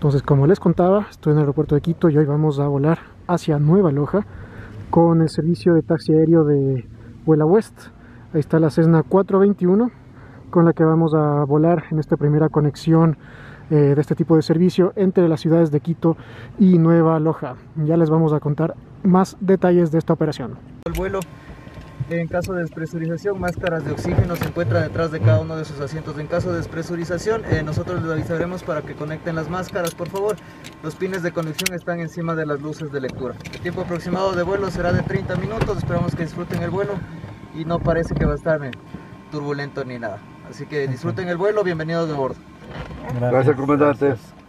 Entonces, como les contaba, estoy en el aeropuerto de Quito y hoy vamos a volar hacia Nueva Loja con el servicio de taxi aéreo de Vuela West. Ahí está la Cessna 421 con la que vamos a volar en esta primera conexión eh, de este tipo de servicio entre las ciudades de Quito y Nueva Loja. Ya les vamos a contar más detalles de esta operación. El vuelo en caso de despresurización, máscaras de oxígeno se encuentran detrás de cada uno de sus asientos. En caso de despresurización, eh, nosotros les avisaremos para que conecten las máscaras, por favor. Los pines de conexión están encima de las luces de lectura. El tiempo aproximado de vuelo será de 30 minutos. Esperamos que disfruten el vuelo y no parece que va a estar eh, turbulento ni nada. Así que disfruten el vuelo. Bienvenidos de bordo. Gracias, Gracias comandante.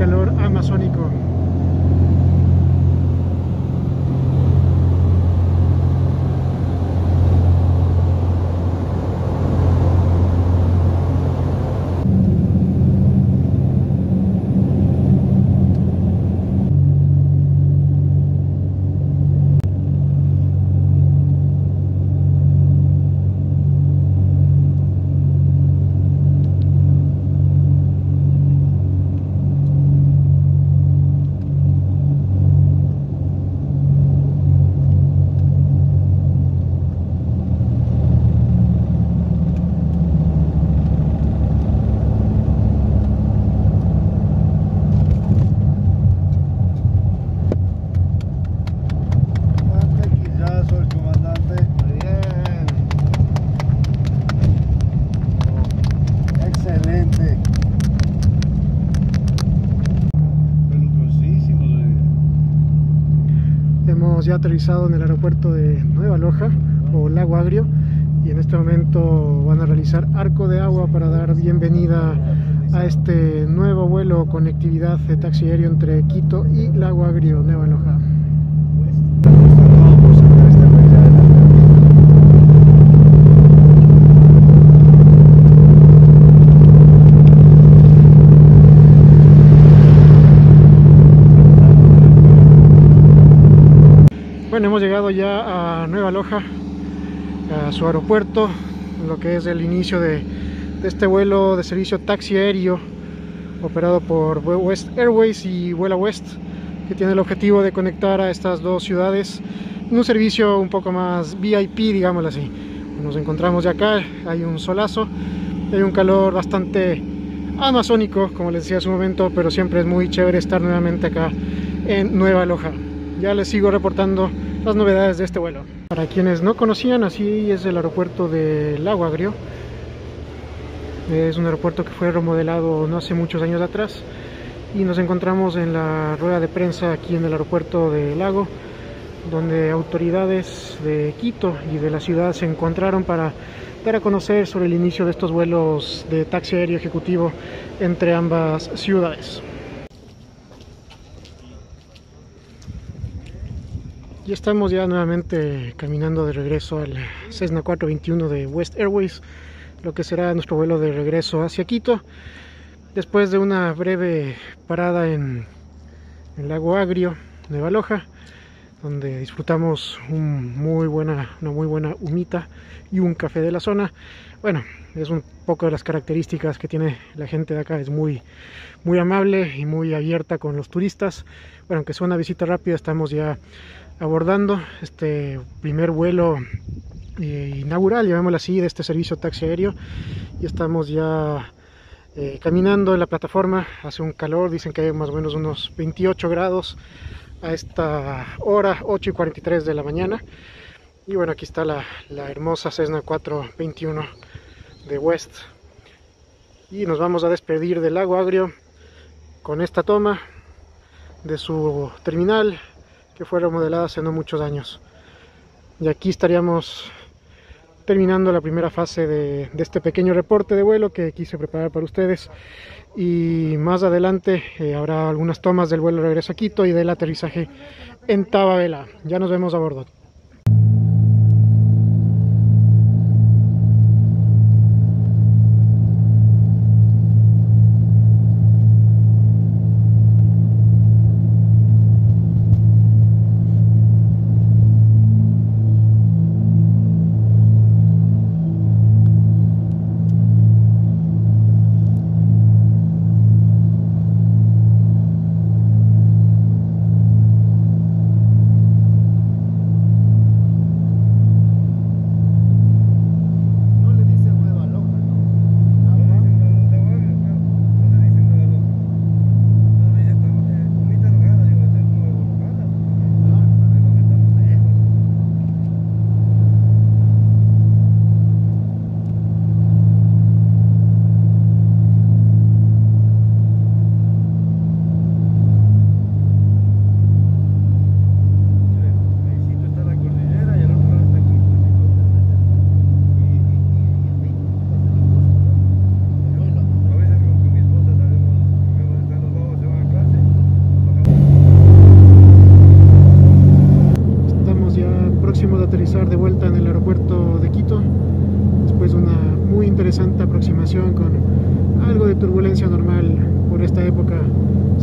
Calor amazónico. Ya aterrizado en el aeropuerto de Nueva Loja o Lago Agrio y en este momento van a realizar arco de agua para dar bienvenida a este nuevo vuelo conectividad de taxi aéreo entre Quito y Lago Agrio, Nueva Loja. hemos llegado a su aeropuerto, lo que es el inicio de, de este vuelo de servicio taxi aéreo operado por West Airways y Vuela West, que tiene el objetivo de conectar a estas dos ciudades en un servicio un poco más VIP, digámoslo así. Nos encontramos ya acá, hay un solazo, hay un calor bastante amazónico, como les decía hace un momento, pero siempre es muy chévere estar nuevamente acá en Nueva Loja. Ya les sigo reportando las novedades de este vuelo. Para quienes no conocían, así es el aeropuerto de Lago Agrio. Es un aeropuerto que fue remodelado no hace muchos años atrás y nos encontramos en la rueda de prensa aquí en el aeropuerto de Lago donde autoridades de Quito y de la ciudad se encontraron para dar a conocer sobre el inicio de estos vuelos de taxi aéreo ejecutivo entre ambas ciudades. Y estamos ya nuevamente caminando de regreso al Cessna 421 de West Airways, lo que será nuestro vuelo de regreso hacia Quito. Después de una breve parada en el lago Agrio, Nueva Loja, donde disfrutamos una muy buena humita y un café de la zona. Bueno, es un poco de las características que tiene la gente de acá, es muy, muy amable y muy abierta con los turistas. Bueno, aunque sea una visita rápida, estamos ya abordando este primer vuelo eh, inaugural, llamémoslo así, de este servicio taxi aéreo y estamos ya eh, caminando en la plataforma, hace un calor, dicen que hay más o menos unos 28 grados a esta hora, 8 y 43 de la mañana. Y bueno, aquí está la, la hermosa Cessna 421 de West. Y nos vamos a despedir del lago Agrio con esta toma de su terminal que fue remodelada hace no muchos años. Y aquí estaríamos terminando la primera fase de, este pequeño reporte de vuelo que quise preparar para ustedes y más adelante eh, habrá algunas tomas del vuelo regreso a Quito y del aterrizaje en Tababela. Ya nos vemos a bordo.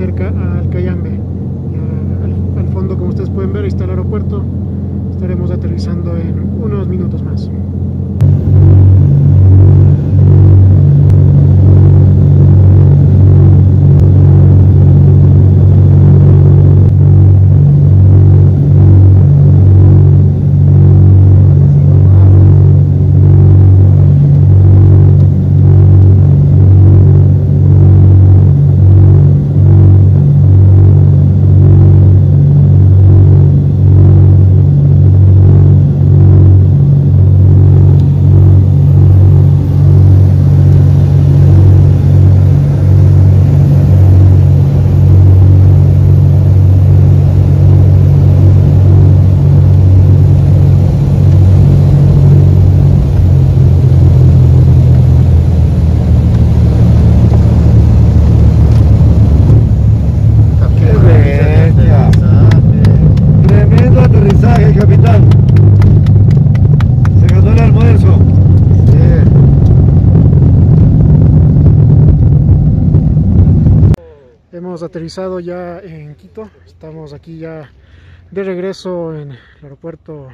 Cerca al Cayambe. Al, al, fondo, como ustedes pueden ver, está el aeropuerto. Estaremos aterrizando en unos minutos más. Aterrizado ya en Quito, estamos aquí ya de regreso en el aeropuerto.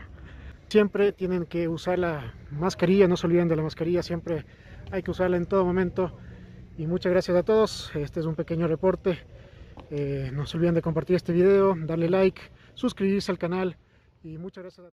Siempre tienen que usar la mascarilla, no se olviden de la mascarilla, siempre hay que usarla en todo momento. Y muchas gracias a todos, este es un pequeño reporte. Eh, no se olviden de compartir este video, darle like, suscribirse al canal y muchas gracias a